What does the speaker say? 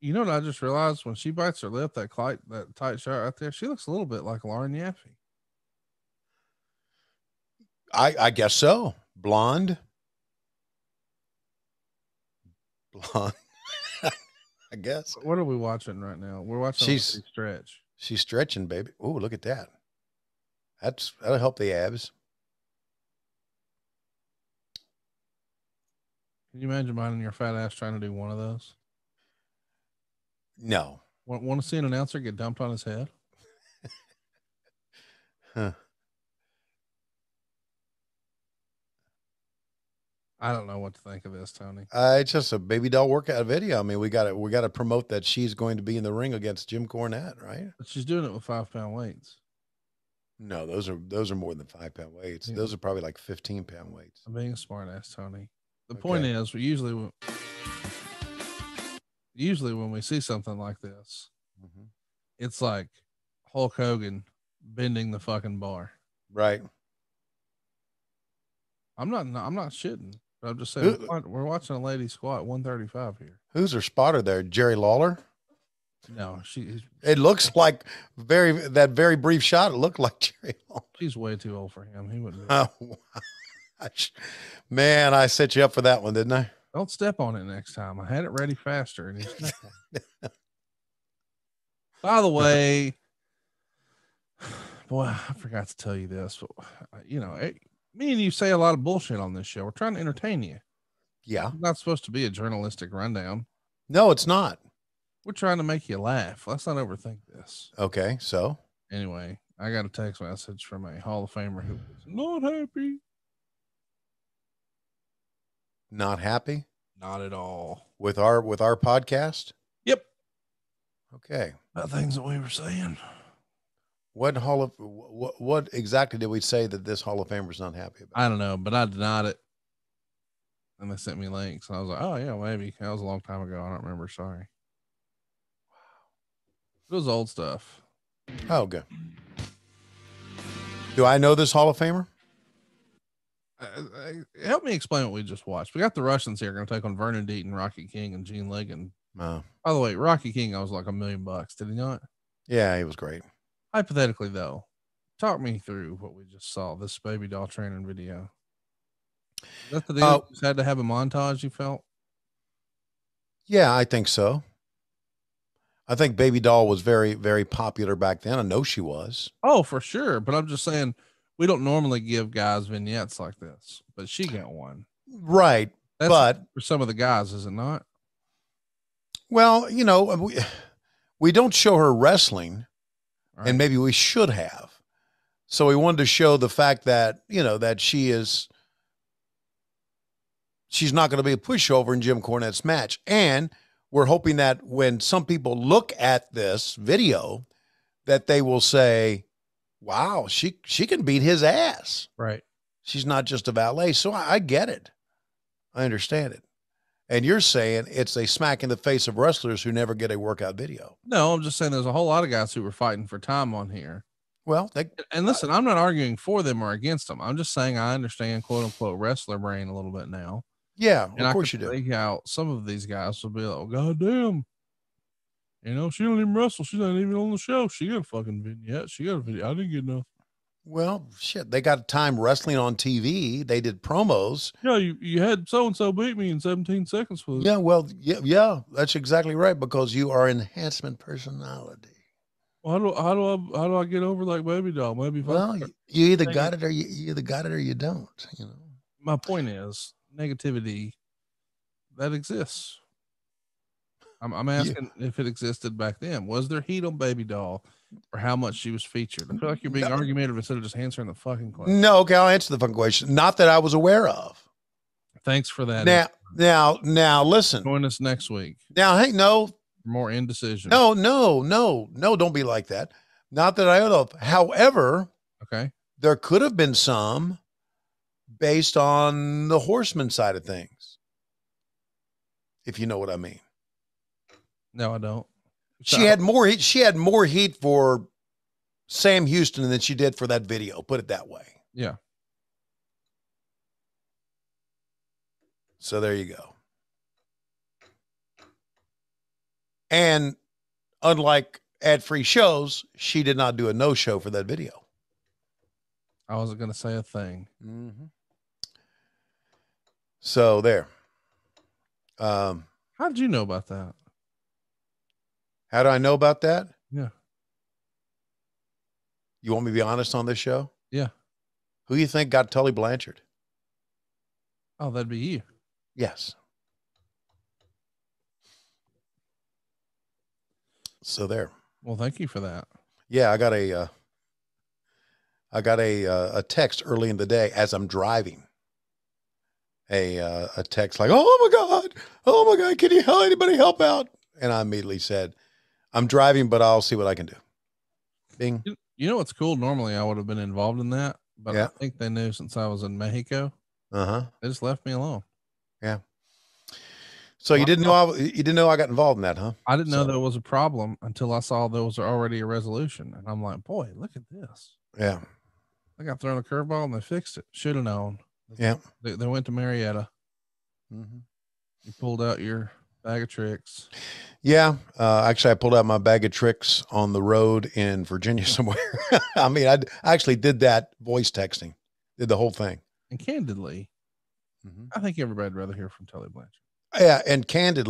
You know what I just realized when she bites her lip, that tight that tight shot right there, she looks a little bit like Lauren Yaffe. I I guess so. Blonde. Blonde. I guess. What are we watching right now? We're watching She's- stretch. She's stretching, baby. Oh, look at that. That's that'll help the abs. Can you imagine minding your fat ass trying to do one of those? No. Want, want to see an announcer get dumped on his head? Huh. I don't know what to think of this, Tony. Uh, it's just a baby doll workout video. I mean, we got to we got to promote that she's going to be in the ring against Jim Cornette, right? But she's doing it with five pound weights. No, those are those are more than five pound weights. Yeah. Those are probably like fifteen pound weights. I'm being a smart ass, Tony. The point is, we usually, usually when we see something like this, Mhm. it's like Hulk Hogan bending the fucking bar. Right. I'm not, I'm not shitting. But I'm just saying, Who- we're, watching a lady squat 135 here. Who's her spotter there? Jerry Lawler. No, she, It looks like very that very brief shot. It looked like Jerry Lawler. she's way too old for him. He wouldn't. Oh, man, I set you up for that one, didn't I? Don't step on it next time. I had it ready faster. And you stepped on it. By the way, boy, I forgot to tell you this. But, uh, you know, eh, me and you say a lot of bullshit on this show. We're trying to entertain you. Yeah. It's not supposed to be a journalistic rundown. No, it's not. We're trying to make you laugh. Let's not overthink this. Okay, so Anyway, I got a text message from a Hall of Famer who was not happy. Not happy Not at all. with our with our podcast. Yep. Okay. About things that we were saying. What hall of what what exactly did we say that this Hall of Famer is not happy about? I don't know, but I denied it. And they sent me links. And I was like, oh, yeah, maybe. That was a long time ago. I don't remember. Sorry. It was old stuff. Oh, good. Do I know this Hall of Famer? Uh, uh, help me explain what we just watched. We got the Russians here going to take on Vernon Deaton, Rocky King, and Gene Ligon. No. By the way, Rocky King, I was like a million bucks. Did he not? Yeah, he was great. Hypothetically, though, talk me through what we just saw this baby doll training video. Is that the deal? Uh, You had to have a montage, you felt? Yeah, I think so. I think Baby Doll was very, very popular back then. I know she was. Oh, for sure. But I'm just saying, we don't normally give guys vignettes like this, but she got one. Right. That's but for some of the guys, is it not? well, you know, we, we don't show her wrestling, Right. and maybe we should have. So we wanted to show the fact that, you know, that she is she's not going to be a pushover in Jim Cornette's match. And we're hoping that when some people look at this video, that they will say, Wow, she she can beat his ass. right. She's not just a valet. So I, I get it. I understand it. And you're saying it's a smack in the face of wrestlers who never get a workout video. No, I'm just saying there's a whole lot of guys who were fighting for time on here. Well, they, And listen, I'm not arguing for them or against them. I'm just saying I understand quote unquote wrestler brain a little bit now. yeah, And of I course you do. think how some of these guys will be like, oh, God damn. You know, she don't even wrestle. She's not even on the show. She got a fucking vignette. She got a video. I didn't get enough. Well, shit, they got time wrestling on TV. They did promos. Yeah, you, you had so and so beat me in 17 seconds for this. Yeah, well, yeah, yeah, that's exactly right because you are enhancement personality. Well, how do how do I how do I get over like baby doll? Maybe if I Well, you either got it or you, you either got it or you don't. You know. my point is negativity that exists. I'm, I'm asking if it existed back then. Was there heat on Baby Doll or how much she was featured? I feel like you're being No. argumentative instead of just answering the fucking question. No, okay, I'll answer the fucking question. Not that I was aware of. Thanks for that. Now, now, now, listen. Join us next week Now, hey, no, more indecision. no, no, no, no, don't be like that. Not that I know of. However, Okay. there could have been some based on the horseman side of things, if you know what I mean. No, I don't. She had more heat. She had more heat for Sam Houston than she did for that video. Put it that way. Yeah. So there you go. And unlike ad free shows, she did not do a no show for that video. I wasn't going to say a thing. Mm-hmm. So there. Um, How did you know about that? How do I know about that? Yeah. You want me to be honest on this show? Yeah. Who you think got Tully Blanchard? Oh, that'd be you. Yes. So there. Well, thank you for that. Yeah, I got a uh, I got a uh, a text early in the day as I'm driving. A uh, a text like, "Oh my god, oh my god, can you help anybody help out?" And I immediately said, "I'm driving, but I'll see what I can do." Bing. You- know what's cool? Normally, I would have been involved in that, but Yeah. I think they knew since I was in Mexico, Uh huh. they just left me alone. Yeah. So you didn't know I, you didn't know I got involved in that, huh? I didn't know there was a problem until I saw there was already a resolution, and I'm like, boy, look at this. Yeah. I got thrown a curveball and they fixed it. Should have known. Yeah. They, they went to Marietta. Mm-hmm. You pulled out your bag of tricks. Yeah. Uh, actually, I pulled out my bag of tricks on the road in Virginia somewhere. I mean, I, I actually did that voice texting, did the whole thing. And candidly, Mm-hmm. I think everybody'd rather hear from Tully Blanchard. Yeah. And candidly,